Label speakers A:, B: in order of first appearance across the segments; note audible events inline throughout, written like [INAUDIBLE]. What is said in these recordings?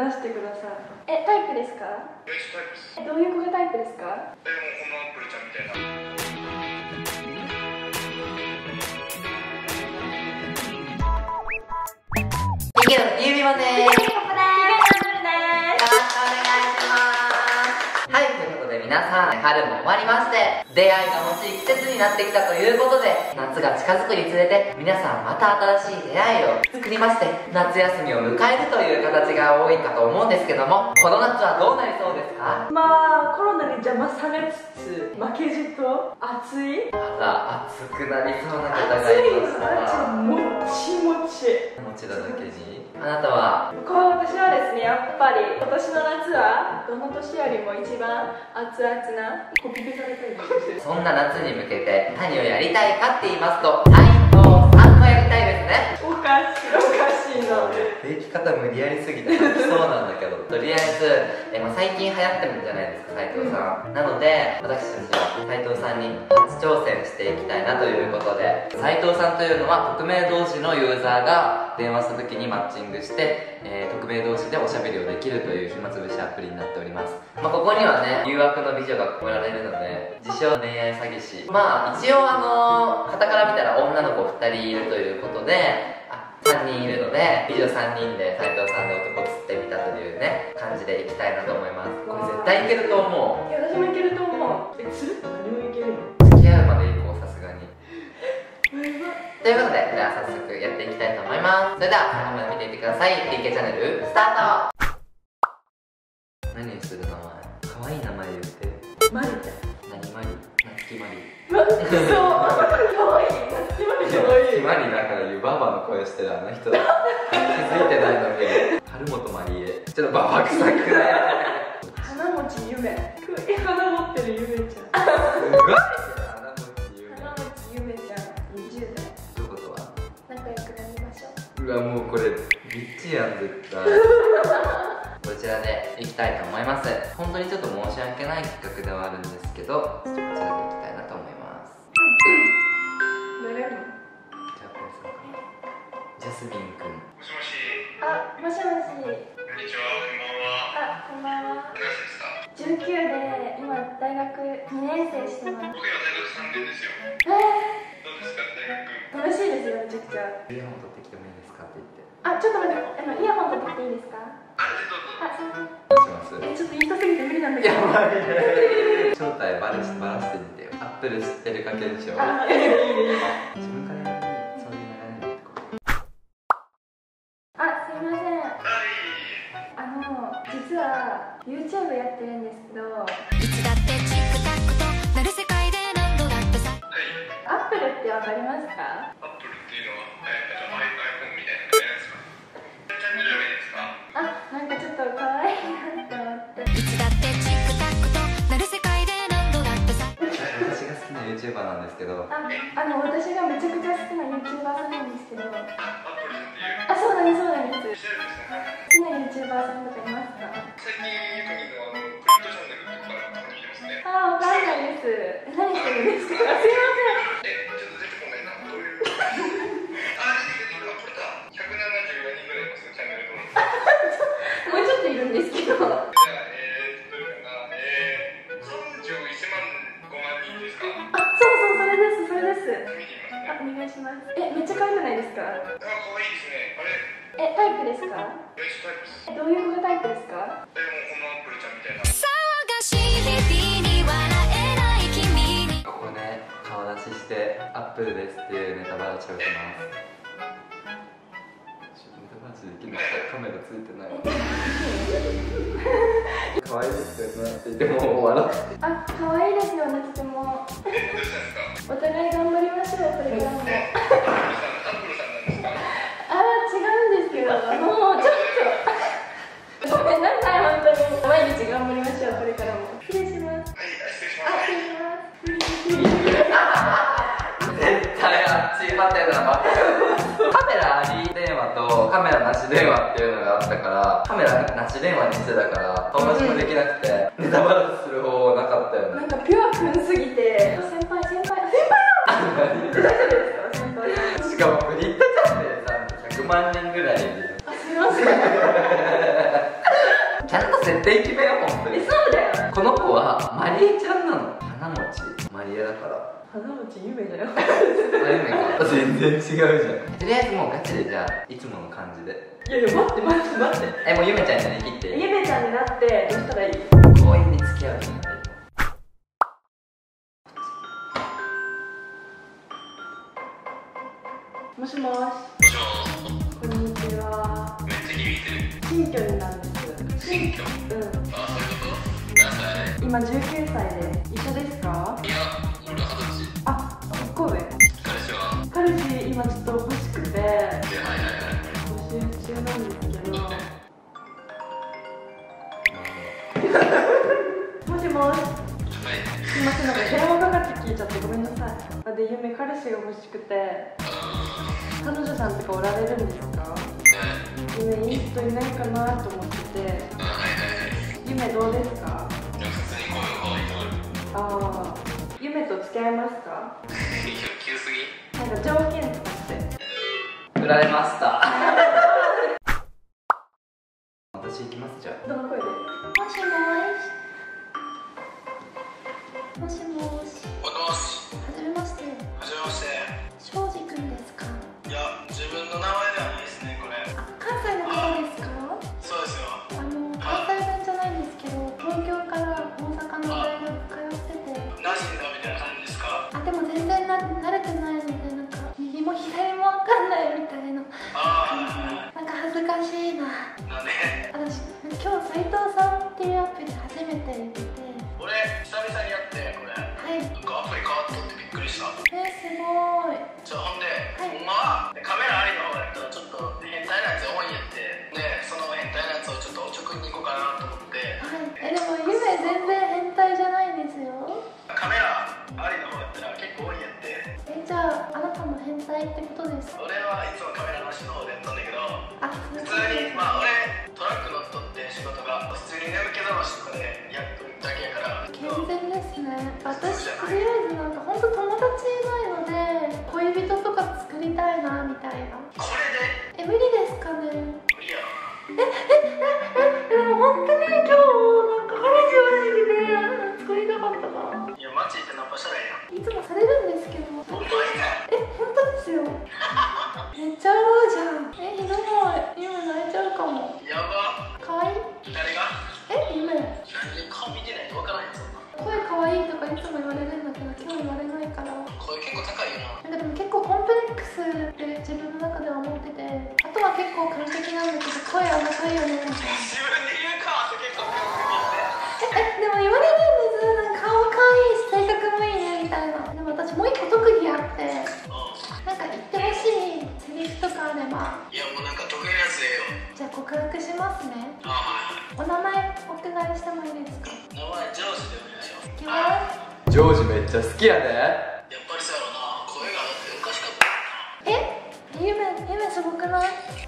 A: 出してください。えタイプですか？
B: ベースタイプです。
A: えどういう子がタイプですか？
B: えもうこのアップルちゃんみたいな。
C: いけるゆみまでーす。よろしくお願いします。はい、ということで皆さん、春も終わりまして、出会いが欲しい季節になってきたということで、夏が近づくにつれて、皆さんまた新しい出会いを作りまして、夏休みを迎えるという形が多いかと思うんですけども、この夏はどうなりそうですか？
A: まあコロナに邪魔されつつ負けじと暑い。
C: あら、暑くなりそうな方が
A: 暑い
C: いま
A: の
C: し
A: もちもち
C: た。もち。ろんだけに。あなたは、
A: こう私はですねやっぱり今年の夏はどの年よりも一番熱々なコピペされたりしてる
C: そんな夏に向けて何をやりたいかって言いますと、斎藤さんをやりたいですね。
A: おかしい
C: 方無理やりすぎてそうなんだけどとりあえずえ、まあ、最近流行ってるんじゃないですか斉藤さん、なので私たちは斉藤さんに初挑戦していきたいなということで斉藤さんというのは匿名同士のユーザーが電話した時にマッチングして、えー匿名同士でおしゃべりをできるという暇つぶしアプリになっております、まあ、ここにはね誘惑の美女が込められるので自称恋愛詐欺師。まあ一応あの傍から見たら女の子2人いるということであ3人いるので美女3人で斉藤さんで男釣ってみたというね感じでいきたいなと思います。これ絶対いけると思う。
A: いや私もいけると思う。えつる？って何もいけるの？
C: 付き合うまでいこうさすがに。ということでじゃあ早速やっていきたいと思います。それでは最後まで見ていってください。PK チャンネルスタート。何にする名前？可愛い名前言って。
A: マリちゃん
C: 何マリ夏木マリ
A: うわそうかわいい夏までかわいい
C: マリだから湯婆婆の声してるあの人だ気づいてないのに。春元マリエちょっとババ臭くない
A: 花持ちゆめえ花持ってるゆめちゃん
C: すごい花持ち有名
A: 花持ちゆめちゃん20代
C: ってことは
A: 仲良くなりましょう
C: うわもうこれビッチやん絶対こちらでいきたいと思います。本当にちょっと申し訳ない企画ではあるんですけどちょっとこちらでいきたいなと思います。
A: 寝れるの
C: じゃあこれそうかなジャスミンくん
B: もしもし。
A: あもしもし
B: こんにちはこんばんは。
A: あこんばんは。
B: 何歳ですか
A: 19で今大学2年生してます。
B: 僕今大学3年ですよ。
A: え
B: どうですか大学。
A: ー、楽しいですよめちゃくちゃ。
C: イヤホン取ってきてもいいですかって言ってバラしてみてよ。アップル知ってるか検証。自分から
A: けど。
B: あ
A: あの私がめちゃくちゃ好きな YouTuber さんなんですけど。あそうなんですそうなんです。
C: ラシをしますちょネタバラシできない。カメラついてない [LAUGHS] 可愛いですよねって言ってもう笑って。
A: あ可愛いですよねとてもお互い頑張りましょうこれからも
B: か
A: ら
C: 顔出しもできなくてネタバラシする方法なかったよね。
A: なんかピュアくんすぎて先輩先輩先輩だ大丈夫ですか先輩。
C: しかもプリントチャンネルさん100万人ぐらいいる
A: あすいません。[LAUGHS]
C: ちゃんと設定決めよう本当に。
A: えそうだよ。
C: この子はマリエちゃんなの？花餅。マリエだから。
A: 花餅夢だよ。
C: あゆめか。全然違うじゃん。とりあえずもうガチでじゃあいつもの感じで。
A: いやいや待って待って待って。
C: えもうゆめちゃんになりきって。
A: ゆめちゃんになってどうしたらいい？
C: 強引に付き合うじゃん
A: もしもし
B: もし。も
A: こんにちは。
B: めっちゃ響いてる。
A: 新居になんです。
B: 新居？
A: うん。
B: あそう
A: 今19歳で一緒ですか？
B: いや俺二十歳。
A: あ1個上。
B: 彼氏は？
A: 彼氏今ちょっと欲しくて。
B: はいはいはい。
A: 募集中なんですけど。[LAUGHS] もしもし？
B: はい
A: すいませんなんか電話かかって聞いちゃってごめんなさい。あで夢彼氏が欲しくて。彼女さんとかおられるんですか？夢いい人いないかなと思ってて。夢どうですか？ああ夢と付き合いますか？[LAUGHS]
B: 急すぎ？
A: なんか条件とかって？
C: 振られました。[LAUGHS] 私行きますじゃあ。
A: どの声で？
D: もしもし。もしもし
B: もし。もな
D: んか恥ずかしいな。
B: なんで？
D: 私今日斉藤さんっていうアプリ初めてえ無理ですかね？
B: 無理や
D: えでも本当に今日なんか彼氏欲しくて作りたかったな。い
B: や街行ってナンパしたらえ
D: いつもされるんですけど。
B: えやんほんまに？か
D: え本当ですよ。[LAUGHS] めっちゃ笑うじゃん。えひどい。今泣いちゃうかも。
B: やば。
D: かわい？い
B: 誰が？
D: え夢？
B: 何で顔見てないとわからんやんそんな。
D: 声かわいいとかいつも言われるんだけど今日言われないから。
B: 声結構
D: あとは結構完璧なんだけど声は高いよね
B: 自分で言うかって結構
D: えでも言われるんです。顔かわいいし性格もいいねみたいな。でも私もう一個特技あって
B: 言って
D: なんか言ってほしいセリフとかあれば。
B: いやもうなんか得意なやつええよ
D: じゃあ告白しますね。
B: あはいはい。
D: お名前お伺いしてもいいですか？
B: 名前ジョージでお願いします。
D: いきます。
C: ジョージめっちゃ好きやで。
B: やっぱりそうやろな声がだっておかしかったもんな
D: え夢夢す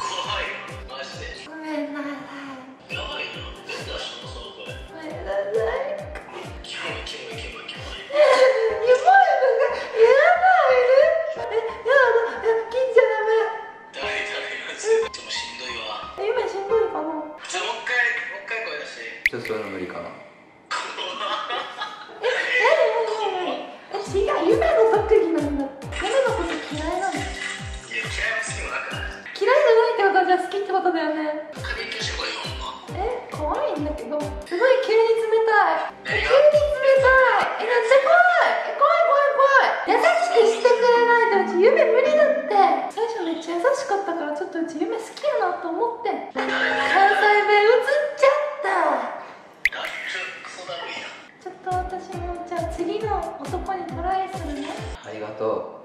D: 男にトライするね。
C: ありがと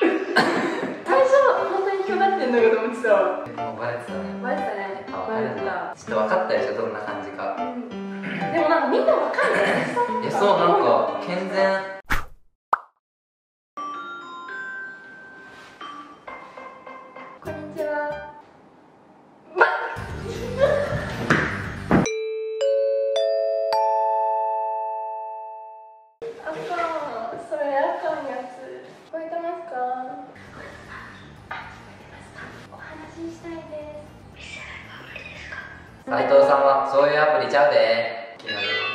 A: 最初 [LAUGHS] 本当に今日なってんのかと思ってた
C: もうバレてたね。
A: バレてたね。
C: あ
A: バレてた。
C: ちょっと分かったでしょ？どんな感じか。
A: でもなんかみんなわかんない。
C: いやそうなんか健全斉藤さんはそういうアプリちゃうで。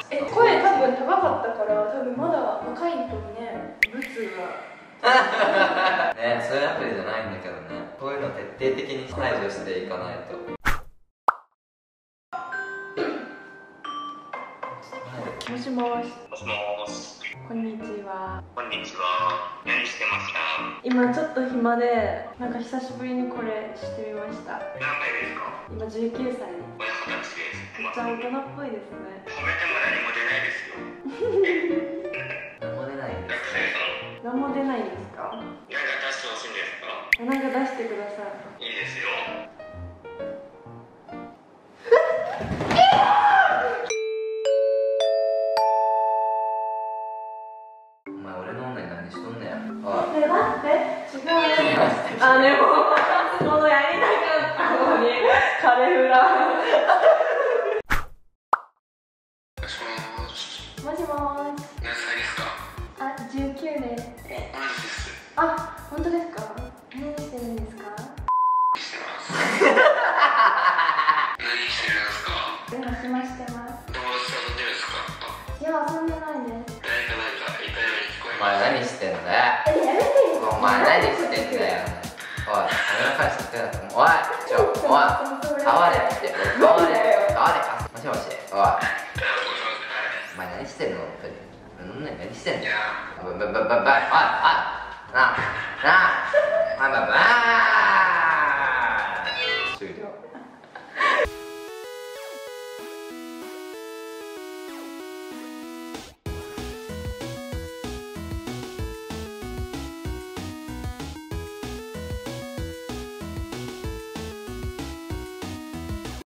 E: え声多分高かったから多分まだ若い人にねブツが。[LAUGHS]
C: ねそういうアプリじゃないんだけどね。こういうの徹底的に排除していかないと。
E: もしもし。
F: もしもし
E: こんにちは。
F: こんにちは。何してました
E: 今ちょっと暇でなんか久しぶりにこれしてみました。
F: 何歳ですか？
E: 今19歳。
F: 親二十歳です？
E: めっちゃ大人っぽいですね。
F: 褒めても何も出ないですよ。[LAUGHS]
C: 何も出ない
F: 学
C: す。
F: 生さん。
E: 何も出ないんですか？
F: 何か出してほしいんですか？
E: なんか出してください。
F: いいですよ
C: 前俺の女に何しとんねんおい
E: え待って違うあでもこのやりたかったのにカレフラ
F: もしもし
E: もしもーし。
F: 何歳ですか？
E: あ19です
F: 同じです。
E: あ本当ですか？何してるんですか？
F: してます？[LAUGHS] 何してるんですか？
E: 今暇して
F: ます
C: 前何してんだよ。
E: えやめてよ
C: お前何してんだよ。おい俺の彼氏っておいちょおい変われって変われ変われかもしもしおいお前何してんの本当に。俺の女に何してんの
F: いや
C: ばばばばばおいおいなあなあおいばば